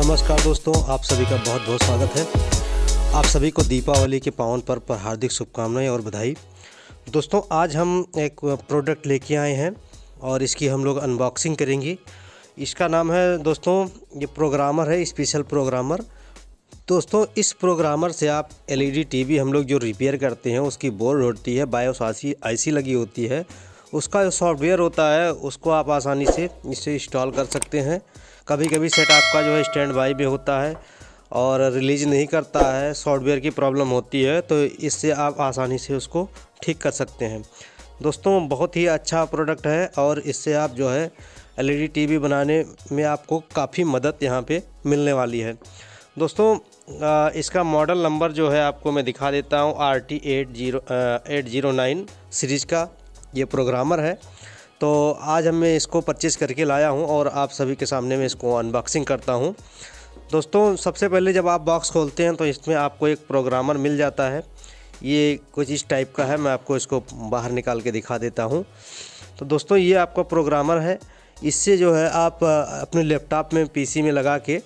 नमस्कार दोस्तों, आप सभी का बहुत बहुत स्वागत है। आप सभी को दीपावली के पावन पर्व पर हार्दिक शुभकामनाएँ और बधाई। दोस्तों, आज हम एक प्रोडक्ट लेके आए हैं और इसकी हम लोग अनबॉक्सिंग करेंगे। इसका नाम है, दोस्तों, ये प्रोग्रामर है स्पेशल प्रोग्रामर दोस्तों, इस प्रोग्रामर से आप एलईडी टीवी हम लोग जो रिपेयर करते हैं, उसकी बोर्ड होती है, बायोसासी आईसी लगी होती है। उसका जो सॉफ्टवेयर होता है, उसको आप आसानी से इसे इंस्टॉल कर सकते हैं। कभी कभी सेट आपका जो है स्टैंड बाई में होता है और रिलीज़ नहीं करता है, सॉफ्टवेयर की प्रॉब्लम होती है तो इससे आप आसानी से उसको ठीक कर सकते हैं। दोस्तों, बहुत ही अच्छा प्रोडक्ट है और इससे आप जो है एलईडी टीवी बनाने में आपको काफ़ी मदद यहाँ पे मिलने वाली है। दोस्तों इसका मॉडल नंबर जो है आपको मैं दिखा देता हूँ R T eight zero eight zero nine series का। ये प्रोग्रामर है। तो आज हम मैं इसको परचेज़ करके लाया हूँ और आप सभी के सामने मैं इसको अनबॉक्सिंग करता हूँ। दोस्तों, सबसे पहले जब आप बॉक्स खोलते हैं तो इसमें आपको एक प्रोग्रामर मिल जाता है। ये कुछ इस टाइप का है, मैं आपको इसको बाहर निकाल के दिखा देता हूँ। तो दोस्तों, ये आपका प्रोग्रामर है। इससे जो है आप अपने लैपटॉप में पीसी में लगा के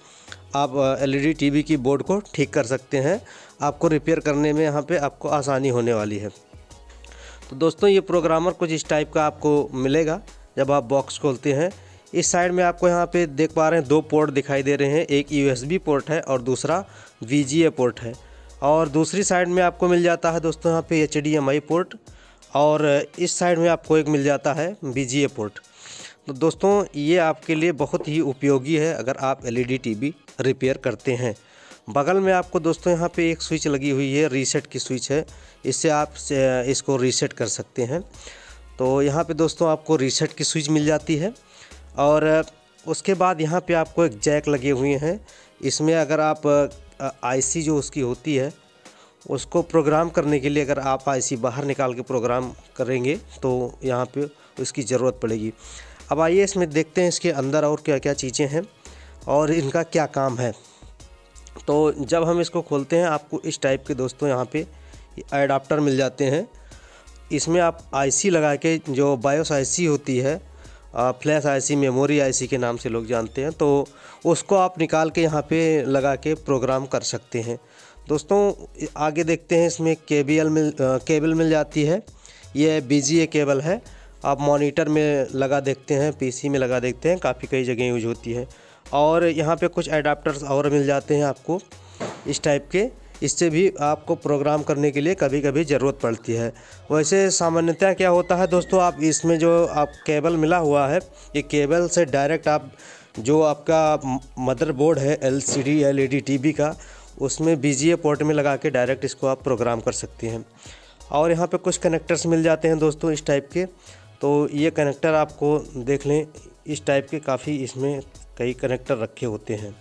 आप एलईडी टीवी की बोर्ड को ठीक कर सकते हैं। आपको रिपेयर करने में यहाँ पे आपको आसानी होने वाली है। तो दोस्तों, ये प्रोग्रामर कुछ इस टाइप का आपको मिलेगा जब आप बॉक्स खोलते हैं। इस साइड में आपको यहाँ पे देख पा रहे हैं दो पोर्ट दिखाई दे रहे हैं। एक यूएसबी पोर्ट है और दूसरा वी पोर्ट है। और दूसरी साइड में आपको मिल जाता है दोस्तों यहाँ पे एचडीएमआई पोर्ट और इस साइड में आपको एक मिल जाता है वीजीए पोर्ट तो दोस्तों, ये आपके लिए बहुत ही उपयोगी है अगर आप एलईडी टीवी रिपेयर करते हैं। बगल में आपको दोस्तों यहाँ पे एक स्विच लगी हुई है, रीसेट की स्विच है। इससे आप इसको रीसेट कर सकते हैं। तो यहाँ पे दोस्तों आपको रीसेट की स्विच मिल जाती है। और उसके बाद यहाँ पे आपको एक जैक लगे हुए हैं। इसमें अगर आप आईसी जो उसकी होती है, उसको प्रोग्राम करने के लिए अगर आप आईसी बाहर निकाल के प्रोग्राम करेंगे तो यहाँ पे उसकी ज़रूरत पड़ेगी। अब आइए इसमें देखते हैं इसके अंदर और क्या क्या चीज़ें हैं और इनका क्या काम है। तो जब हम इसको खोलते हैं, आपको इस टाइप के दोस्तों यहाँ पे एडाप्टर मिल जाते हैं। इसमें आप आईसी लगा के जो बायोस आईसी होती है फ्लैश आईसी मेमोरी आईसी के नाम से लोग जानते हैं तो उसको आप निकाल के यहाँ पे लगा के प्रोग्राम कर सकते हैं। दोस्तों, आगे देखते हैं, इसमें केबीएल मिल केबल मिल जाती है। ये बी केबल है। आप मॉनिटर में लगा देखते हैं पीसी में लगा देखते हैं, काफ़ी कई जगह यूज़ होती है। और यहाँ पे कुछ एडाप्टर्स और मिल जाते हैं आपको इस टाइप के। इससे भी आपको प्रोग्राम करने के लिए कभी कभी ज़रूरत पड़ती है। वैसे सामान्यतः क्या होता है दोस्तों, आप इसमें जो आप केबल मिला हुआ है, ये केबल से डायरेक्ट आप जो आपका मदरबोर्ड है L C D L E D T V का, उसमें बीजीए पोर्ट में लगा के डायरेक्ट इसको आप प्रोग्राम कर सकते हैं। और यहाँ पे कुछ कनेक्टर्स मिल जाते हैं दोस्तों इस टाइप के। तो ये कनेक्टर आपको देख लें, इस टाइप के काफ़ी इसमें कई कनेक्टर रखे होते हैं।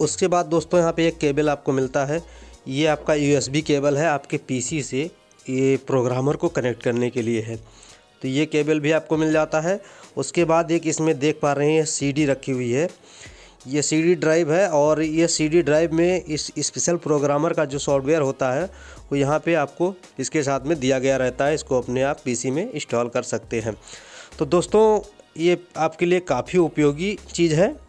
उसके बाद दोस्तों यहाँ पे एक केबल आपको मिलता है। ये आपका यूएसबी केबल है। आपके पीसी से ये प्रोग्रामर को कनेक्ट करने के लिए है। तो ये केबल भी आपको मिल जाता है। उसके बाद एक इसमें देख पा रहे हैं सीडी रखी हुई है। ये सीडी ड्राइव है और ये सीडी ड्राइव में इस स्पेशल प्रोग्रामर का जो सॉफ्टवेयर होता है, वो यहाँ पे आपको इसके साथ में दिया गया रहता है। इसको अपने आप पीसी में इंस्टॉल कर सकते हैं। तो दोस्तों, ये आपके लिए काफ़ी उपयोगी चीज़ है।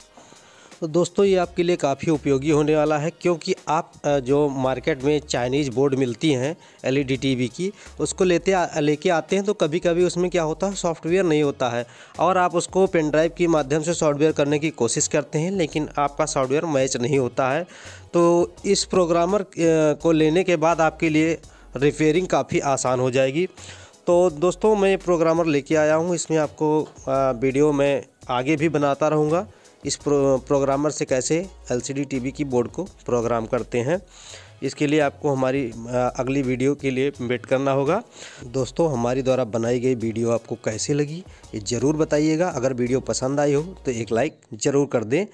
दोस्तों, ये आपके लिए काफ़ी उपयोगी होने वाला है क्योंकि आप जो मार्केट में चाइनीज़ बोर्ड मिलती हैं, एलईडी टीवी की, उसको लेते लेके आते हैं तो कभी कभी उसमें क्या होता है, सॉफ्टवेयर नहीं होता है। और आप उसको पेन ड्राइव के माध्यम से सॉफ्टवेयर करने की कोशिश करते हैं, लेकिन आपका सॉफ्टवेयर मैच नहीं होता है। तो इस प्रोग्रामर को लेने के बाद आपके लिए रिपेयरिंग काफ़ी आसान हो जाएगी। तो दोस्तों, मैं प्रोग्रामर लेके आया हूँ, इसमें आपको वीडियो में आगे भी बनाता रहूँगा। इस प्रो, प्रोग्रामर से कैसे एलसीडी टीवी की बोर्ड को प्रोग्राम करते हैं। इसके लिए आपको हमारी अगली वीडियो के लिए वेट करना होगा। दोस्तों, हमारी द्वारा बनाई गई वीडियो आपको कैसे लगी, ये ज़रूर बताइएगा। अगर वीडियो पसंद आई हो तो एक लाइक ज़रूर कर दें।